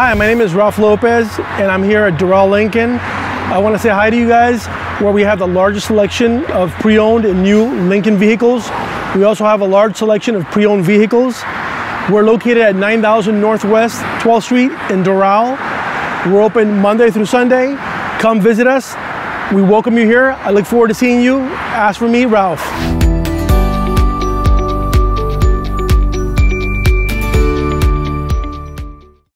Hi, my name is Ralph Lopez, and I'm here at Doral Lincoln. I want to say hi to you guys, where we have the largest selection of pre-owned and new Lincoln vehicles. We also have a large selection of pre-owned vehicles. We're located at 9000 Northwest 12th Street in Doral. We're open Monday through Sunday. Come visit us. We welcome you here. I look forward to seeing you. Ask for me, Ralph.